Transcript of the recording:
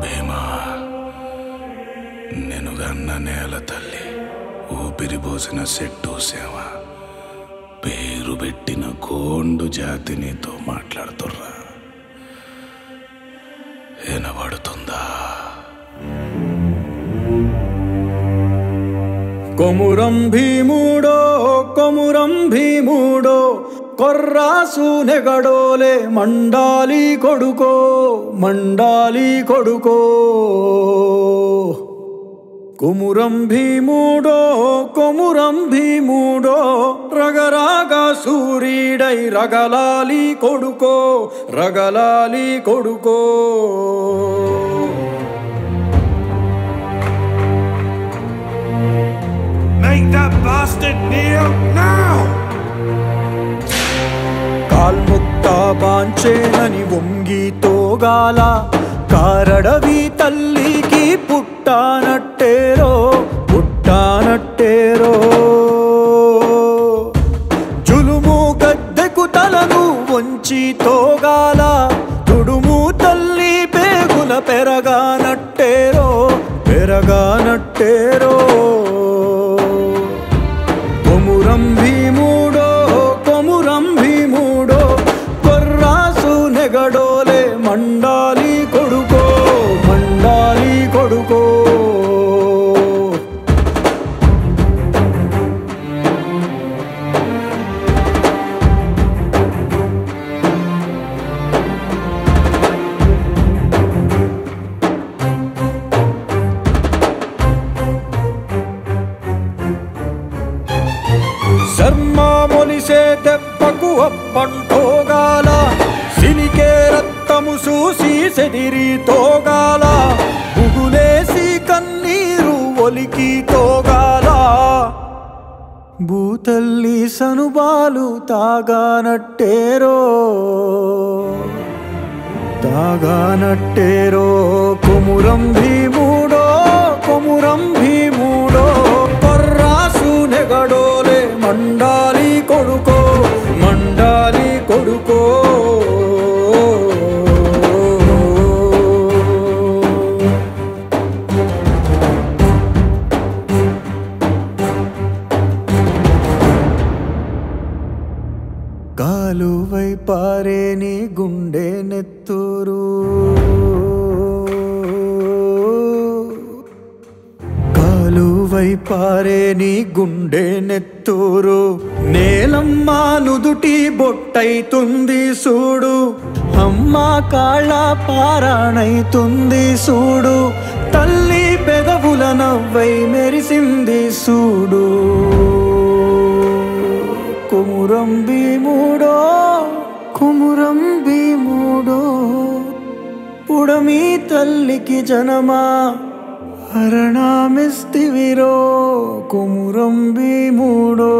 భీమా నెనుగన్న నేల తల్లి ఊపిరి పోసిన సెట్టు సేవ పేరు పెట్టిన కోండు జాతి నీతో మాట్లాడుతుర్రా. వినబడుతుందా? కొమురం భీముడో కొమురం భీముడో కొర్రాసు నెగడోలే మండాలి కొడుకో మండాలి కొడుకో కుమురం భీముడో కొమురం భీముడో రగరాగా సూరీడై రగలాలి కొడుకో రగలాలి కొడుకో Make that bastard kneel now! కాల్ముక్త బాంచేనని వంగి తోగాల. కారడవి తల్లికి పుట్టానట్టేరో పుట్టానట్టేరో. జులుము గద్దెకు తలను వంచి తోగాల. తుడుము తల్లి పేగుల పెరగానట్టేరో పెరగానట్టేరో. దెబ్బకు అప్పంటోగాల సిలికే రక్తము చూసి సెదిరి తోగాల బుగులేసి కన్నీరు ఒలికి తోగాల. భూతల్లి సనుబాలు తాగానట్టేరో తాగానట్టేరో కొమురం భీముడో కొమురం భీ కాలువై పారే నీ గుండె నెత్తూరు. కాలువై పారే నీ గుండె నెత్తూరు. నేలమ్మ నుదుటి బొట్టైతుంది సూడు. అమ్మ కాళ్ళ పారాణైతుంది సూడు. తల్లి పెదవుల నవ్వై మెరిసింది సూడు. కుమురం భీము కుమురం భీముడో పుడమి తల్లికి జనమా హరణామిస్తివిరో కుమురం భీముడో